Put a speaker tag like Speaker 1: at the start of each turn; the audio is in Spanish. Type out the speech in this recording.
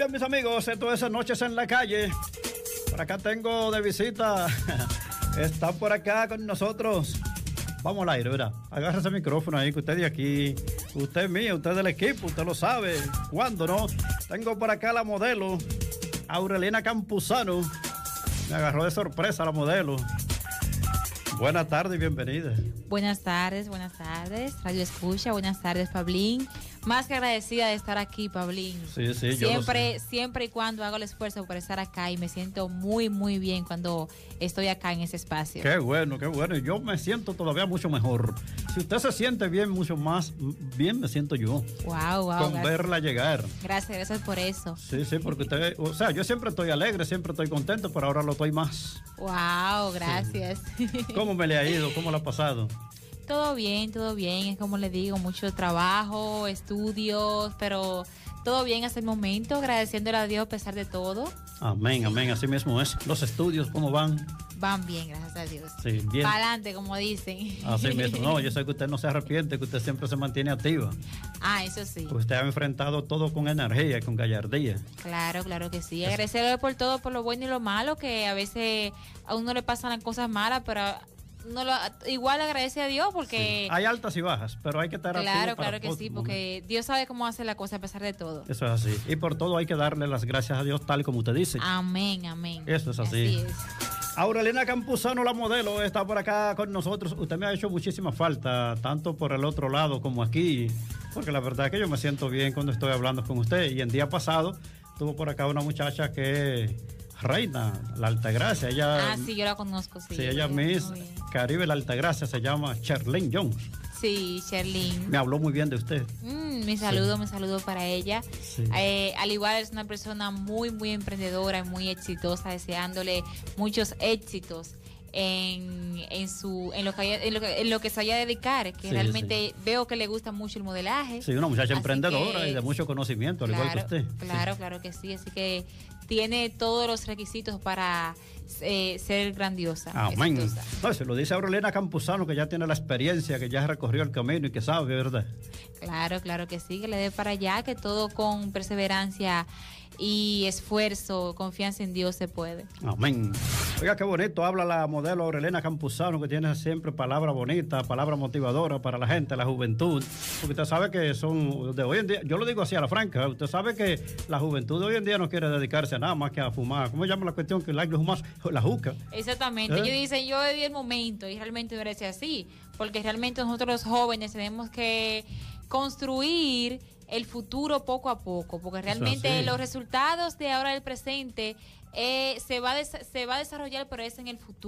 Speaker 1: Bien, mis amigos, esto es Noches en la Calle. Por acá tengo de visita. Está por acá con nosotros. Vamos al aire, ¿verdad? Agárrese el micrófono ahí, que usted de aquí. Usted es mío, usted es del equipo, usted lo sabe. ¿Cuándo no? Tengo por acá la modelo, Aurelina Campuzano. Me agarró de sorpresa la modelo. Buenas tardes y bienvenida.
Speaker 2: Buenas tardes, buenas tardes. Radio Escucha, buenas tardes, Pablín. Más que agradecida de estar aquí, Pablín.
Speaker 1: Sí, sí,
Speaker 2: yo siempre, siempre y cuando hago el esfuerzo por estar acá y me siento muy, muy bien cuando estoy acá en ese espacio.
Speaker 1: Qué bueno, qué bueno. Yo me siento todavía mucho mejor. Si usted se siente bien, mucho más bien me siento yo.
Speaker 2: Wow, wow.
Speaker 1: Con verla llegar.
Speaker 2: Gracias, gracias por eso.
Speaker 1: Sí, sí, porque usted, o sea, yo siempre estoy alegre, siempre estoy contento, pero ahora lo estoy más.
Speaker 2: Wow, gracias.
Speaker 1: ¿Cómo me le ha ido? ¿Cómo le ha pasado?
Speaker 2: todo bien, todo bien. Es como le digo, mucho trabajo, estudios, pero todo bien hasta el momento, agradeciéndole a Dios a pesar de todo.
Speaker 1: Amén, amén, así mismo es. Los estudios, ¿cómo van?
Speaker 2: Van bien, gracias a Dios.
Speaker 1: Sí, bien.
Speaker 2: Para adelante, como dicen.
Speaker 1: Así mismo. No, yo sé que usted no se arrepiente, que usted siempre se mantiene activa.
Speaker 2: Ah, eso sí.
Speaker 1: Usted ha enfrentado todo con energía y con gallardía.
Speaker 2: Claro, claro que sí. Agradecerle por todo, por lo bueno y lo malo, que a veces a uno le pasan las cosas malas, pero no lo, igual agradece a Dios porque...
Speaker 1: Hay altas y bajas, pero hay que estar
Speaker 2: Claro, claro que sí, porque Dios sabe cómo hace la cosa a pesar de todo.
Speaker 1: Eso es así. Y por todo hay que darle las gracias a Dios tal como usted dice.
Speaker 2: Amén, amén.
Speaker 1: Eso es así. Aurelina Campuzano, la modelo, está por acá con nosotros. Usted me ha hecho muchísima falta, tanto por el otro lado como aquí, porque la verdad es que yo me siento bien cuando estoy hablando con usted. Y el día pasado tuvo por acá una muchacha que reina, la Altagracia. Ella,
Speaker 2: ah, sí, yo la conozco, sí.
Speaker 1: Sí, ella Miss Caribe, la Altagracia, se llama Sherlyn Jones.
Speaker 2: Sí, Sherlyn.
Speaker 1: Me habló muy bien de usted.
Speaker 2: Mm, mi saludo, mi saludo para ella. Eh, al igual es una persona muy, muy emprendedora y muy exitosa, deseándole muchos éxitos en, en, su, en, lo que, en, lo que, en lo que se vaya a dedicar, que realmente veo que le gusta mucho el modelaje.
Speaker 1: Sí, una muchacha emprendedora y de mucho conocimiento, al igual que usted.
Speaker 2: Claro, claro que sí. Así que tiene todos los requisitos para eh, ser grandiosa.
Speaker 1: Amén. No, se lo dice Aurelena Campuzano, que ya tiene la experiencia, que ya recorrió el camino y que sabe, ¿verdad?
Speaker 2: Claro, claro que sí, que le dé para allá, que todo con perseverancia y esfuerzo, confianza en Dios se puede.
Speaker 1: Amén. Oiga, qué bonito habla la modelo Aurelena Campuzano, que tiene siempre palabras bonitas, palabras motivadoras para la gente, la juventud. Porque usted sabe que son de hoy en día, yo lo digo así a la franca, usted sabe que la juventud de hoy en día no quiere dedicarse a nada más que a fumar. ¿Cómo se llama la cuestión? Que la, la juca.
Speaker 2: Exactamente. ¿Eh? Ellos dicen, yo viví el momento y realmente ser así. Porque realmente nosotros los jóvenes tenemos que construir el futuro poco a poco, porque realmente los resultados de ahora del presente eh, se, va se va a desarrollar, pero es en el futuro.